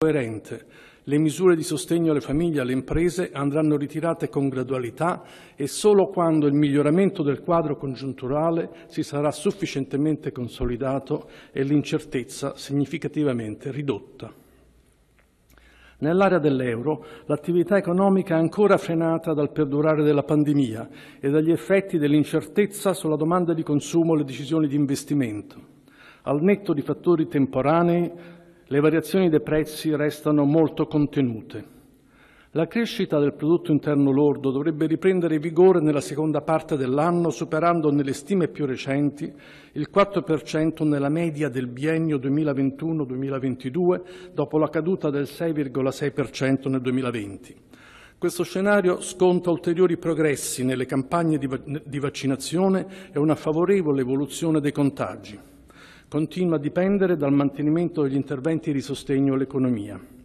coerente. Le misure di sostegno alle famiglie e alle imprese andranno ritirate con gradualità e solo quando il miglioramento del quadro congiunturale si sarà sufficientemente consolidato e l'incertezza significativamente ridotta. Nell'area dell'euro l'attività economica è ancora frenata dal perdurare della pandemia e dagli effetti dell'incertezza sulla domanda di consumo e le decisioni di investimento. Al netto di fattori temporanei, le variazioni dei prezzi restano molto contenute. La crescita del prodotto interno lordo dovrebbe riprendere vigore nella seconda parte dell'anno, superando nelle stime più recenti il 4% nella media del biennio 2021-2022, dopo la caduta del 6,6% nel 2020. Questo scenario sconta ulteriori progressi nelle campagne di vaccinazione e una favorevole evoluzione dei contagi continua a dipendere dal mantenimento degli interventi di sostegno all'economia.